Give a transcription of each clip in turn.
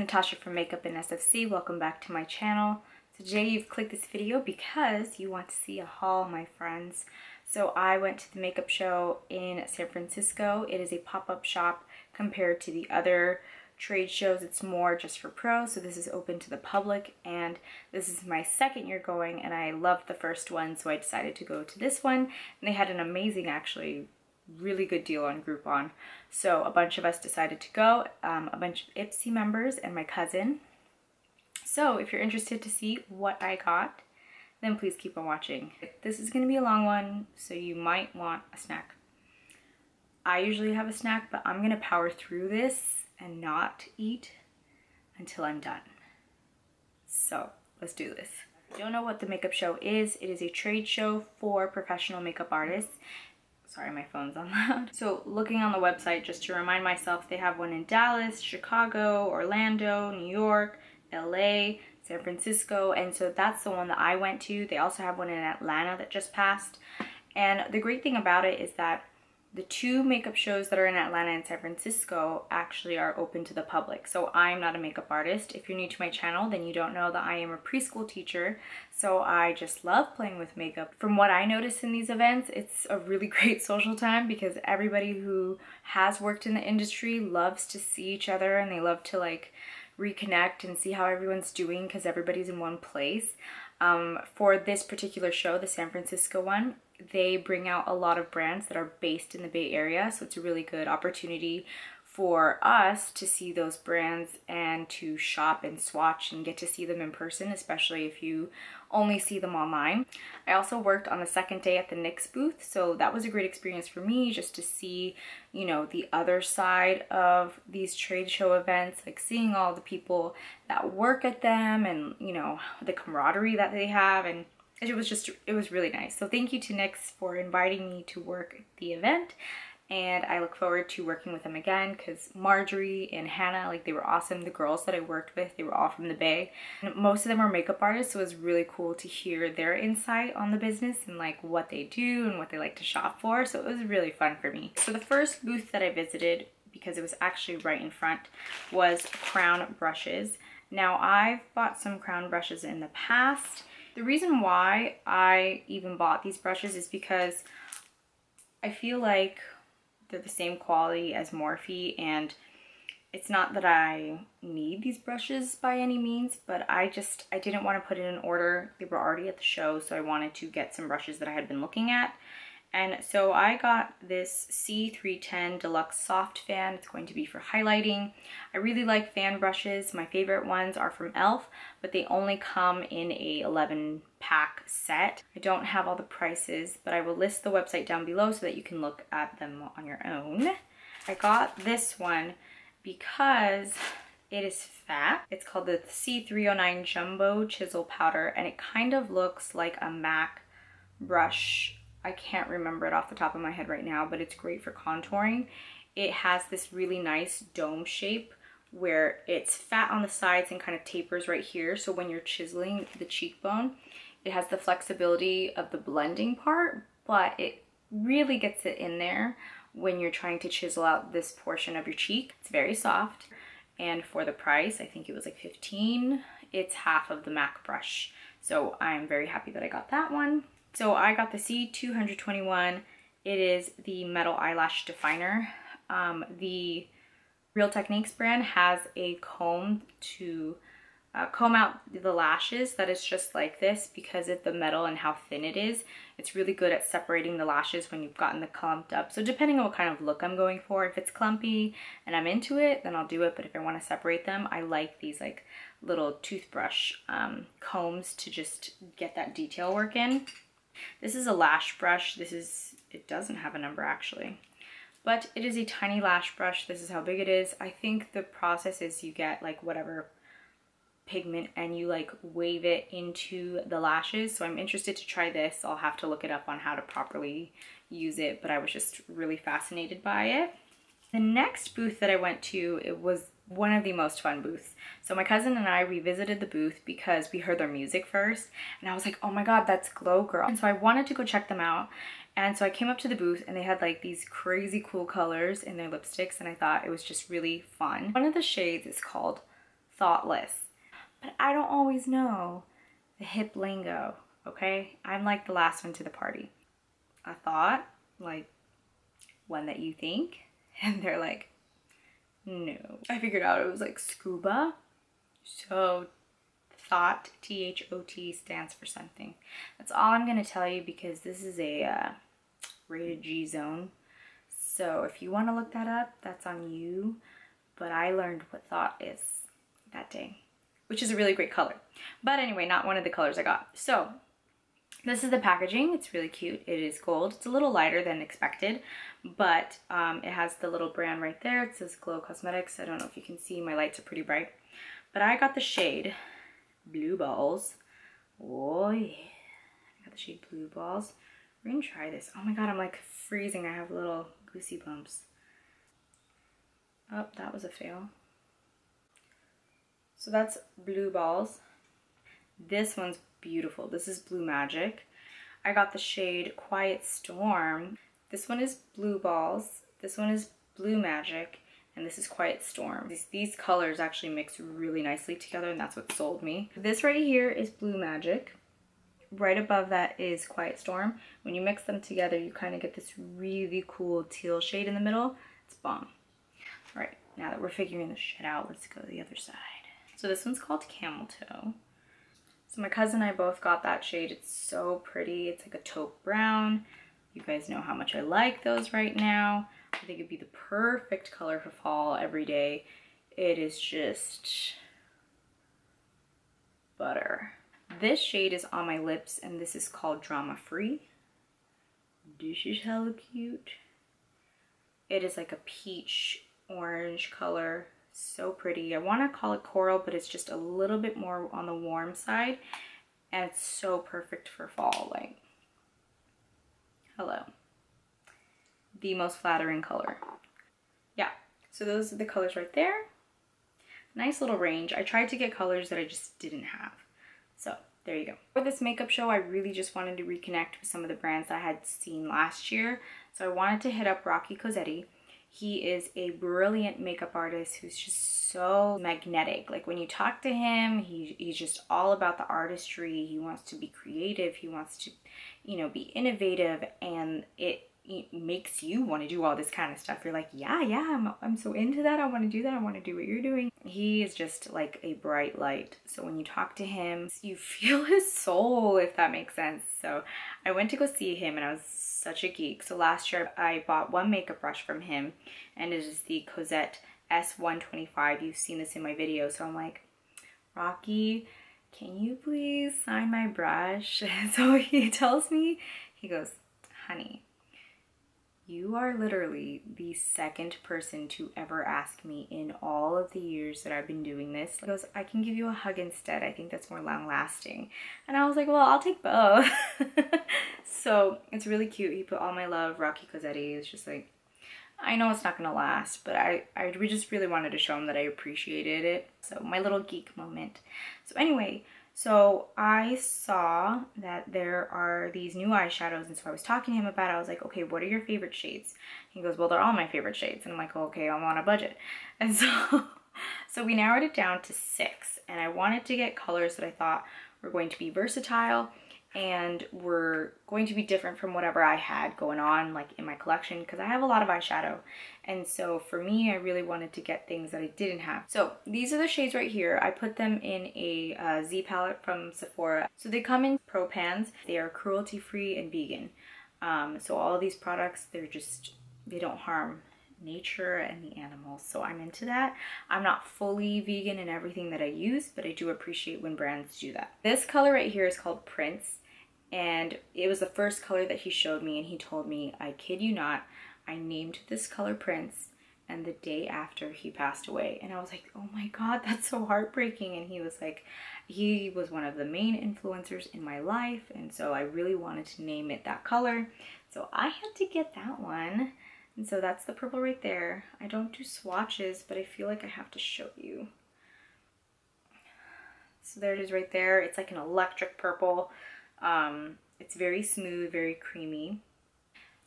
Natasha from Makeup in SFC. Welcome back to my channel. So today you've clicked this video because you want to see a haul, my friends. So I went to the makeup show in San Francisco. It is a pop-up shop compared to the other trade shows. It's more just for pros, so this is open to the public and this is my second year going and I loved the first one, so I decided to go to this one. And they had an amazing, actually, really good deal on Groupon. So a bunch of us decided to go, um, a bunch of Ipsy members and my cousin. So if you're interested to see what I got, then please keep on watching. This is gonna be a long one, so you might want a snack. I usually have a snack, but I'm gonna power through this and not eat until I'm done. So let's do this. If you don't know what the makeup show is, it is a trade show for professional makeup artists. Sorry, my phone's on loud. So looking on the website, just to remind myself, they have one in Dallas, Chicago, Orlando, New York, LA, San Francisco, and so that's the one that I went to. They also have one in Atlanta that just passed. And the great thing about it is that the two makeup shows that are in Atlanta and San Francisco actually are open to the public. So I'm not a makeup artist. If you're new to my channel, then you don't know that I am a preschool teacher. So I just love playing with makeup. From what I notice in these events, it's a really great social time because everybody who has worked in the industry loves to see each other and they love to like reconnect and see how everyone's doing because everybody's in one place. Um, for this particular show, the San Francisco one, they bring out a lot of brands that are based in the Bay Area. So it's a really good opportunity for us to see those brands and to shop and swatch and get to see them in person, especially if you only see them online. I also worked on the second day at the NYX booth, so that was a great experience for me just to see, you know, the other side of these trade show events, like seeing all the people that work at them and, you know, the camaraderie that they have and it was just, it was really nice. So thank you to NYX for inviting me to work the event and I look forward to working with them again because Marjorie and Hannah, like they were awesome. The girls that I worked with, they were all from the Bay. And most of them are makeup artists, so it was really cool to hear their insight on the business and like what they do and what they like to shop for. So it was really fun for me. So the first booth that I visited, because it was actually right in front, was Crown Brushes. Now I've bought some Crown brushes in the past. The reason why I even bought these brushes is because I feel like they're the same quality as Morphe and it's not that I need these brushes by any means, but I just, I didn't want to put in an order. They were already at the show, so I wanted to get some brushes that I had been looking at. And so I got this C310 Deluxe Soft Fan. It's going to be for highlighting. I really like fan brushes. My favorite ones are from e.l.f., but they only come in a 11 pack set. I don't have all the prices, but I will list the website down below so that you can look at them on your own. I got this one because it is fat. It's called the C309 Jumbo Chisel Powder, and it kind of looks like a MAC brush I can't remember it off the top of my head right now, but it's great for contouring. It has this really nice dome shape where it's fat on the sides and kind of tapers right here. So when you're chiseling the cheekbone, it has the flexibility of the blending part, but it really gets it in there when you're trying to chisel out this portion of your cheek. It's very soft. And for the price, I think it was like 15, it's half of the MAC brush. So I'm very happy that I got that one. So I got the C221. It is the metal eyelash definer. Um, the Real Techniques brand has a comb to uh, comb out the lashes that is just like this because of the metal and how thin it is. It's really good at separating the lashes when you've gotten the clumped up. So depending on what kind of look I'm going for, if it's clumpy and I'm into it, then I'll do it. But if I want to separate them, I like these like little toothbrush um, combs to just get that detail work in. This is a lash brush. This is, it doesn't have a number actually, but it is a tiny lash brush. This is how big it is. I think the process is you get like whatever pigment and you like wave it into the lashes. So I'm interested to try this. I'll have to look it up on how to properly use it, but I was just really fascinated by it. The next booth that I went to, it was one of the most fun booths. So my cousin and I revisited the booth because we heard their music first and I was like, oh my god, that's GloGirl. And so I wanted to go check them out. And so I came up to the booth and they had like these crazy cool colors in their lipsticks and I thought it was just really fun. One of the shades is called Thotless. But I don't always know the hip lingo, okay? I'm like the last one to the party. A thought, like one that you think, and they're like, no. I figured out it was like scuba. So thought, T-H-O-T stands for something. That's all I'm gonna tell you because this is a uh, rated G zone. So if you wanna look that up, that's on you. But I learned what thought is that day, which is a really great color. But anyway, not one of the colors I got. So this is the packaging. It's really cute. It is gold. It's a little lighter than expected, but um, it has the little brand right there. It says Glow Cosmetics. I don't know if you can see. My lights are pretty bright. But I got the shade Blue Ballz. Oh yeah. I got the shade Blue Ballz. We're gonna try this. Oh my god, I'm like freezing. I have little goosey bumps. Oh, that was a fail. So that's Blue Ballz. This one's beautiful. This is Blue Magic. I got the shade Quiet Storm. This one is Blue Ballz. This one is Blue Magic. And this is Quiet Storm. These, these colors actually mix really nicely together and that's what sold me. This right here is Blue Magic. Right above that is Quiet Storm. When you mix them together, you kind of get this really cool teal shade in the middle. It's bomb. All right, now that we're figuring this shit out, let's go to the other side. So this one's called Camel Toe. So my cousin and I both got that shade. It's so pretty. It's like a taupe brown. You guys know how much I like those right now. I think it'd be the perfect color for fall every day. It is just butter. This shade is on my lips and this is called Drama Free. This is hella cute. It is like a peach orange color so pretty. I want to call it coral, but it's just a little bit more on the warm side. And it's so perfect for fall. Like, hello. The most flattering color. Yeah, so those are the colors right there. Nice little range. I tried to get colors that I just didn't have. So there you go. For this makeup show, I really just wanted to reconnect with some of the brands I had seen last year. So I wanted to hit up Rocky Cozzette. He is a brilliant makeup artist who's just so magnetic. Like when you talk to him, he, he's just all about the artistry. He wants to be creative. He wants to, you know, be innovative and it it makes you want to do all this kind of stuff. You're like, yeah, yeah, I'm, I'm so into that. I want to do that. I want to do what you're doing. He is just like a bright light. So when you talk to him, you feel his soul, if that makes sense. So I went to go see him and I was such a geek. So last year I bought one makeup brush from him and it is the Cozzette S125. You've seen this in my video. So I'm like, Rocky, can you please sign my brush? so he tells me, he goes, honey, you are literally the second person to ever ask me in all of the years that I've been doing this. He goes, I can give you a hug instead. I think that's more long lasting. And I was like, well, I'll take both. so it's really cute. He put all my love, Rocky Cozzette. It's just like, I know it's not gonna last, but I, I just really wanted to show him that I appreciated it. So my little geek moment. So anyway, so I saw that there are these new eyeshadows and so I was talking to him about it. I was like, okay, what are your favorite shades? He goes, well, they're all my favorite shades. And I'm like, okay, I'm on a budget. And so, so we narrowed it down to six and I wanted to get colors that I thought were going to be versatile and were going to be different from whatever I had going on like in my collection because I have a lot of eyeshadow and so for me I really wanted to get things that I didn't have. So these are the shades right here. I put them in a uh, Z palette from Sephora. So they come in pro pans. They are cruelty free and vegan. Um, so all these products they're just they don't harm nature and the animals. So I'm into that. I'm not fully vegan in everything that I use, but I do appreciate when brands do that. This color right here is called Prince and it was the first color that he showed me and he told me, I kid you not, I named this color Prince and the day after he passed away. And I was like oh my god that's so heartbreaking. And he was like he was one of the main influencers in my life and so I really wanted to name it that color. So I had to get that one. And so that's the purple right there. I don't do swatches but I feel like I have to show you. So there it is right there. It's like an electric purple um, it's very smooth, very creamy.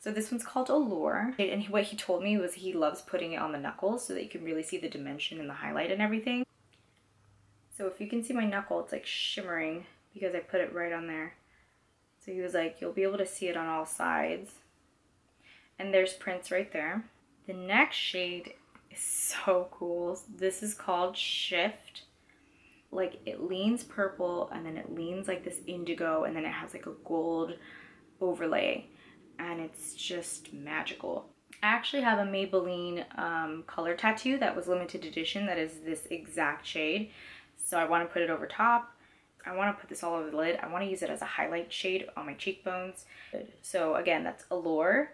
So this one's called Allure. And what he told me was he loves putting it on the knuckles so that you can really see the dimension and the highlight and everything. So if you can see my knuckle, it's like shimmering because I put it right on there. So he was like, you'll be able to see it on all sides. And there's prints right there. The next shade is so cool. This is called Shift. Like it leans purple and then it leans like this indigo and then it has like a gold overlay and it's just magical. I actually have a Maybelline um, color tattoo that was limited edition that is this exact shade. So I want to put it over top. I want to put this all over the lid. I want to use it as a highlight shade on my cheekbones. So again, that's Allure,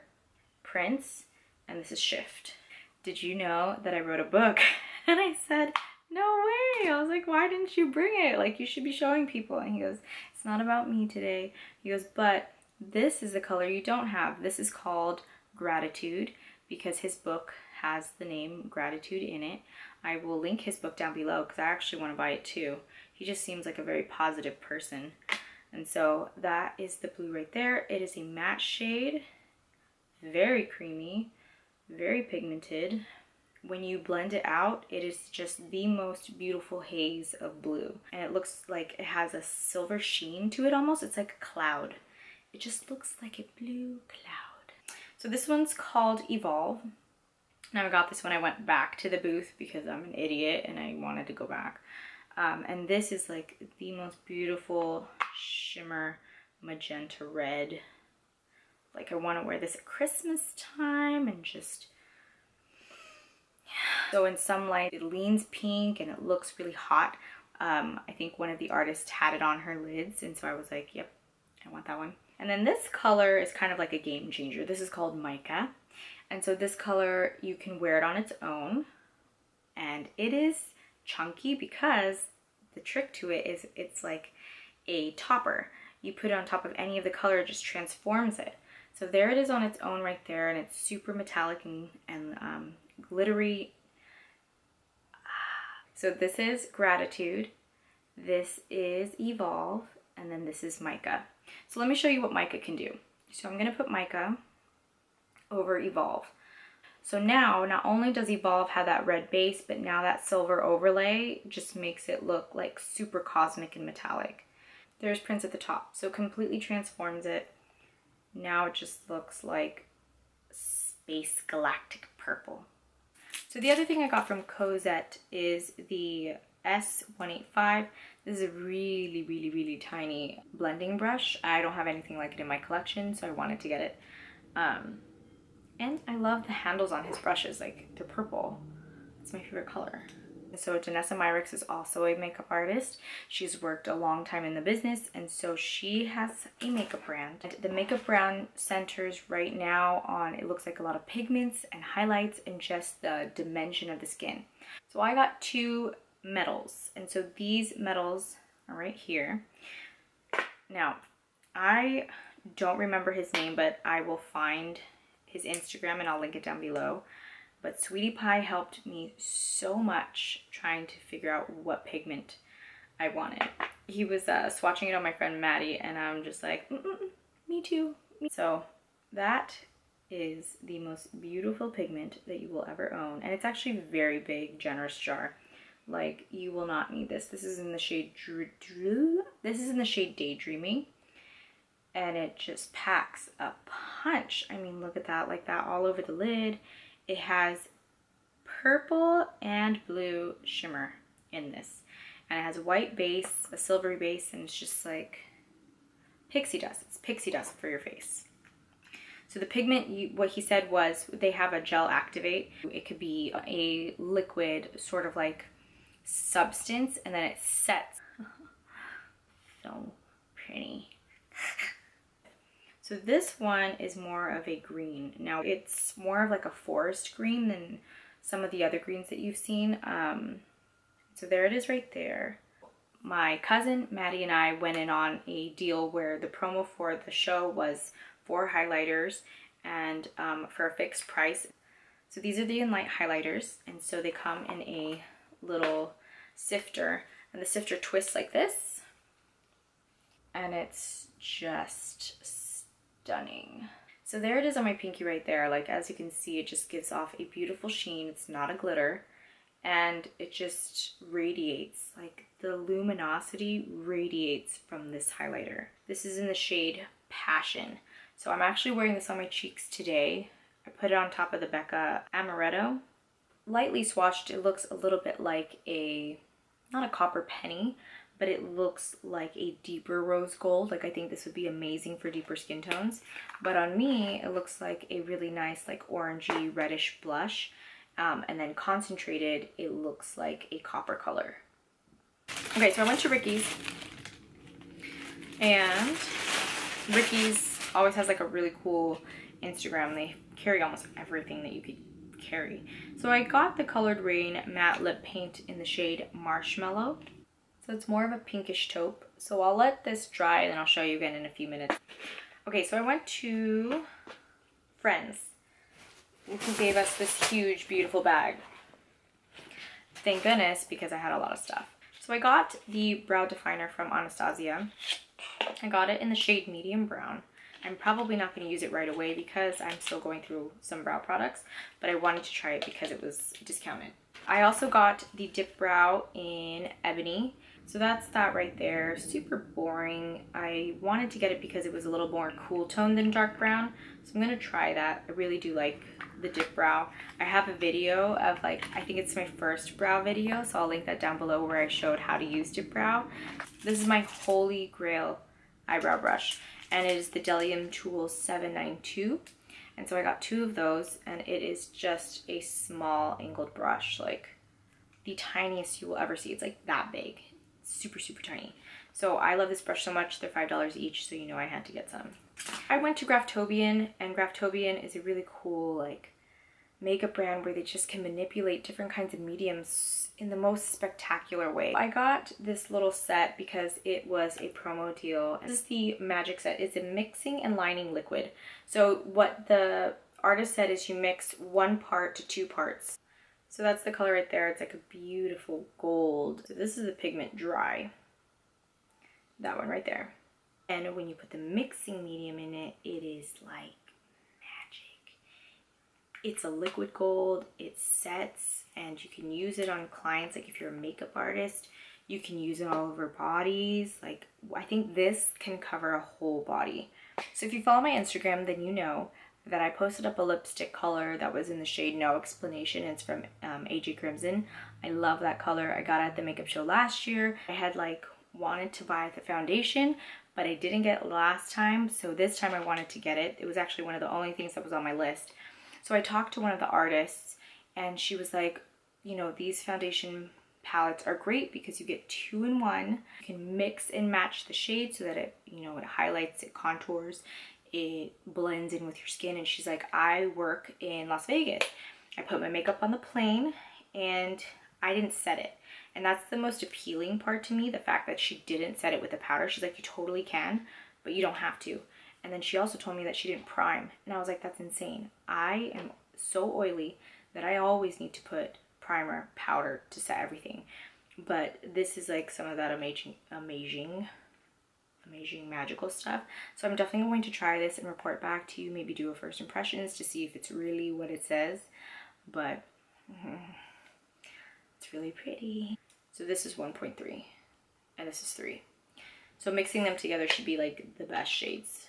Prince, and this is Shift. Did you know that I wrote a book? and I said, no way. I was like, why didn't you bring it? Like, you should be showing people. And he goes, it's not about me today. He goes, but this is the color you don't have. This is called Gratitude because his book has the name Gratitude in it. I will link his book down below because I actually want to buy it too. He just seems like a very positive person. And so that is the blue right there. It is a matte shade, very creamy, very pigmented. When you blend it out, it is just the most beautiful haze of blue. And it looks like it has a silver sheen to it almost. It's like a cloud. It just looks like a blue cloud. So this one's called Evolve. Now I got this when I went back to the booth because I'm an idiot and I wanted to go back. Um, and this is like the most beautiful shimmer magenta red. Like I want to wear this at Christmas time and just... So in some light it leans pink and it looks really hot. Um, I think one of the artists had it on her lids and so I was like, yep, I want that one. And then this color is kind of like a game changer. This is called Mica. And so this color, you can wear it on its own. And it is chunky because the trick to it is it's like a topper. You put it on top of any of the color, it just transforms it. So there it is on its own right there, and it's super metallic and, and um, glittery. So this is Gratitude, this is Evolve, and then this is Mica. So let me show you what mica can do. So I'm gonna put mica over Evolve. So now, not only does Evolve have that red base, but now that silver overlay just makes it look like super cosmic and metallic. There's Prince at the top, so completely transforms it. Now it just looks like space galactic purple. So the other thing I got from Cozzette is the S185. This is a really, really, really tiny blending brush. I don't have anything like it in my collection, so I wanted to get it. Um, and I love the handles on his brushes, like they're purple. It's my favorite color. So Danessa Myricks is also a makeup artist. She's worked a long time in the business and so she has a makeup brand. And the makeup brand centers right now on, it looks like a lot of pigments and highlights and just the dimension of the skin. So I got two metals. And so these metals are right here. Now, I don't remember his name, but I will find his Instagram and I'll link it down below. But Sweetie Pie helped me so much trying to figure out what pigment I wanted. He was uh, swatching it on my friend Maddie and I'm just like, mm -mm, me too. So that is the most beautiful pigment that you will ever own. And it's actually a very big, generous jar. Like you will not need this. This is in the shade this is in the shade Daydreaming. And it just packs a punch. I mean, look at that, like that all over the lid. It has purple and blue shimmer in this. And it has a white base, a silvery base, and it's just like pixie dust. It's pixie dust for your face. So the pigment, you, what he said was they have a gel activate. It could be a liquid, sort of like substance and then it sets. so pretty. so this one is more of a green. Now it's more of like a forest green than some of the other greens that you've seen. Um, so there it is right there. My cousin Maddie and I went in on a deal where the promo for the show was four highlighters and um, for a fixed price. So these are the Enlight highlighters and so they come in a little sifter and the sifter twists like this and it's just stunning. So there it is on my pinky right there. Like as you can see, it just gives off a beautiful sheen. It's not a glitter and it just radiates like the luminosity radiates from this highlighter this is in the shade passion so i'm actually wearing this on my cheeks today i put it on top of the becca amaretto lightly swatched it looks a little bit like a not a copper penny but it looks like a deeper rose gold. Like I think this would be amazing for deeper skin tones. But on me, it looks like a really nice like orangey reddish blush. Um, and then concentrated, it looks like a copper color. Okay, so I went to Ricky's and Ricky's always has like a really cool Instagram. They carry almost everything that you could carry. So I got the Coloured Raine Matte Lip Paint in the shade Marshmallow. So it's more of a pinkish taupe. So I'll let this dry and then I'll show you again in a few minutes. Okay, so I went to Friends who gave us this huge, beautiful bag. Thank goodness, because I had a lot of stuff. So I got the brow definer from Anastasia. I got it in the shade medium brown. I'm probably not going to use it right away because I'm still going through some brow products, but I wanted to try it because it was discounted. I also got the Dip Brow in Ebony. So that's that right there. Super boring. I wanted to get it because it was a little more cool tone than dark brown. So I'm going to try that. I really do like the dip brow. I have a video of like, I think it's my first brow video, so I'll link that down below where I showed how to use dip brow. This is my holy grail eyebrow brush, and it is the Bdellium Tool 792. And so I got two of those, and it is just a small angled brush, like the tiniest you will ever see. It's like that big, super, super tiny. So I love this brush so much. They're $5 each, so you know I had to get some. I went to Graftobian, and Graftobian is a really cool like makeup brand where they just can manipulate different kinds of mediums in the most spectacular way. I got this little set because it was a promo deal. This is the magic set. It's a mixing and lining liquid. So what the artist said is you mix one part to two parts. So that's the color right there. It's like a beautiful gold. So this is the pigment dry. That one right there. And when you put the mixing medium in it, it is like magic. It's a liquid gold, it sets, and you can use it on clients. Like if you're a makeup artist, you can use it all over bodies. Like I think this can cover a whole body. So if you follow my Instagram, then you know that I posted up a lipstick color that was in the shade No Explanation. It's from um, AJ Crimson. I love that color. I got it at the makeup show last year. I had like wanted to buy the foundation, but I didn't get last time. So this time I wanted to get it. It was actually one of the only things that was on my list. So I talked to one of the artists and she was like, you know, these foundation palettes are great because you get two in one. You can mix and match the shade so that it, you know, it highlights, it contours, it blends in with your skin. And she's like, I work in Las Vegas. I put my makeup on the plane and I didn't set it. And that's the most appealing part to me, the fact that she didn't set it with a powder. She's like, you totally can, but you don't have to. And then she also told me that she didn't prime. And I was like, that's insane. I am so oily that I always need to put primer, powder to set everything. But this is like some of that amazing, amazing, amazing magical stuff. So I'm definitely going to try this and report back to you, maybe do a first impressions to see if it's really what it says. But mm, it's really pretty. So this is 1.3 and this is 3. So mixing them together should be like the best shades.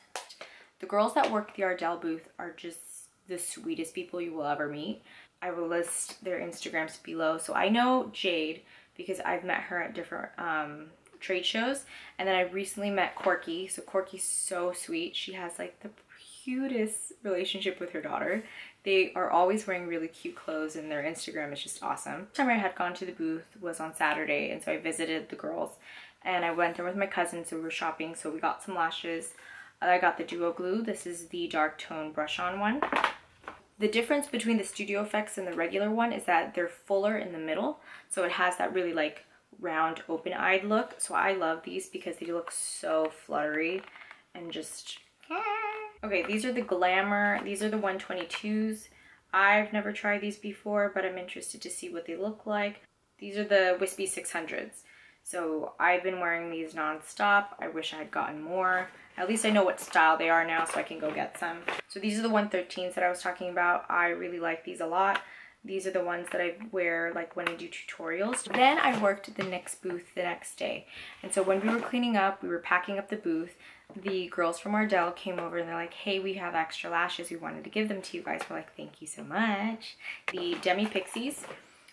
The girls that work the Ardell booth are just the sweetest people you will ever meet. I will list their Instagrams below. So I know Jade because I've met her at different um, trade shows. And then I recently met Corky. So Corky's so sweet. She has like the cutest relationship with her daughter. They are always wearing really cute clothes and their Instagram is just awesome. The time I had gone to the booth was on Saturday and so I visited the girls and I went there with my cousin so we were shopping so we got some lashes. I got the Duo Glue. This is the dark tone brush on one. The difference between the Studio Effects and the regular one is that they're fuller in the middle so it has that really like round open-eyed look. So I love these because they look so fluttery and just Okay, these are the Glamour. These are the 122s. I've never tried these before, but I'm interested to see what they look like. These are the Wispy 600s. So I've been wearing these non-stop. I wish I had gotten more. At least I know what style they are now so I can go get some. So these are the 113s that I was talking about. I really like these a lot. These are the ones that I wear like when I do tutorials. Then I worked the NYX booth the next day. And so when we were cleaning up, we were packing up the booth, the girls from Ardell came over and they're like, hey, we have extra lashes. We wanted to give them to you guys. We're like, thank you so much. The Demi Pixies.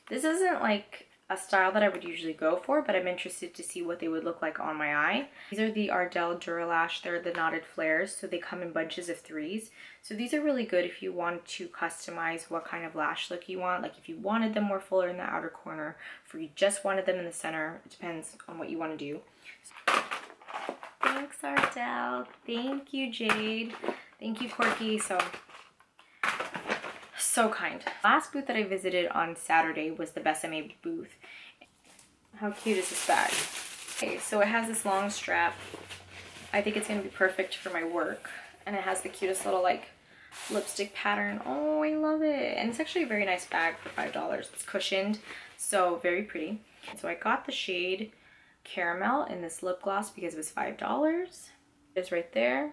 This isn't like a style that I would usually go for, but I'm interested to see what they would look like on my eye. These are the Ardell Duralash. They're the knotted flares, so they come in bunches of threes. So these are really good if you want to customize what kind of lash look you want. Like if you wanted them more fuller in the outer corner, or you just wanted them in the center. It depends on what you want to do. Thanks, Ardell. Thank you, Jade. Thank you, Corky. So so kind. Last booth that I visited on Saturday was the Besame booth. How cute is this bag? Okay, so it has this long strap. I think it's gonna be perfect for my work. And it has the cutest little like lipstick pattern. Oh, I love it. And it's actually a very nice bag for $5. It's cushioned, so very pretty. So I got the shade Caramel in this lip gloss because it was $5. It's right there.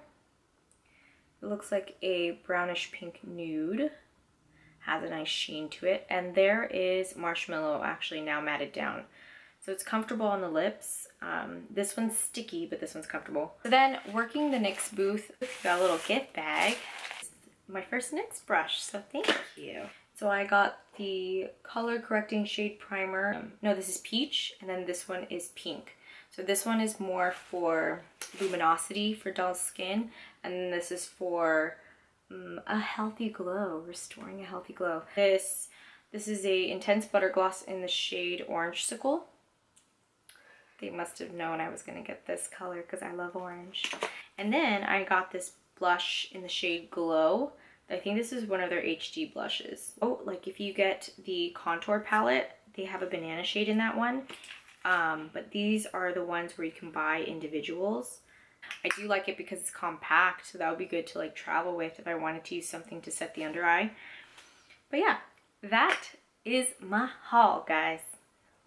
It looks like a brownish pink nude has a nice sheen to it. And there is Marshmallow actually now matted down. So it's comfortable on the lips. Um, this one's sticky, but this one's comfortable. So then working the NYX booth, got a little gift bag. My first NYX brush, so thank you. So I got the color correcting shade primer. No, this is peach, and then this one is pink. So this one is more for luminosity for dull skin, and this is for um, a healthy glow, restoring a healthy glow. This this is a intense butter gloss in the shade Orangesicle. They must have known I was to get this color because I love orange. And then I got this blush in the shade Glow. I think this is one of their HD blushes. Oh, like if you get the contour palette, they have a banana shade in that one. Um, but these are the ones where you can buy individuals. I do like it because it's compact, so that would be good to like travel with if I wanted to use something to set the under eye. But yeah, that is my haul, guys.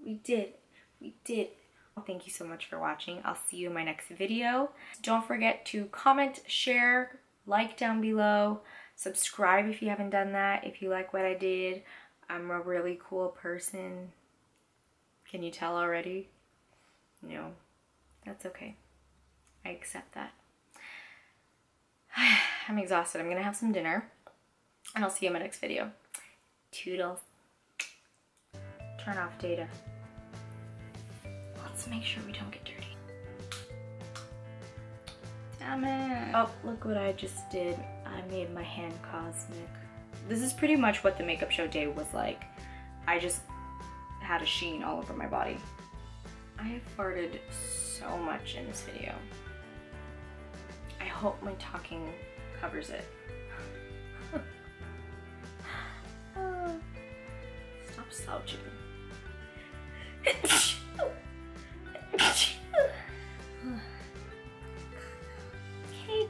We did, we did. Well, thank you so much for watching. I'll see you in my next video. Don't forget to comment, share, like down below, subscribe if you haven't done that, if you like what I did. I'm a really cool person. Can you tell already? No, that's okay. I accept that. I'm exhausted. I'm gonna have some dinner and I'll see you in my next video. Toodles. Turn off data. Let's make sure we don't get dirty. Damn it. Oh, look what I just did. I made my hand cosmic. This is pretty much what the makeup show day was like. I just had a sheen all over my body. I have farted so much in this video hope my talking covers it. Stop slouching. okay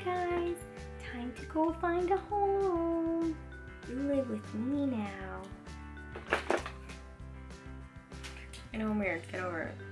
guys, time to go find a home. You live with me now. I know I'm weird, get over it.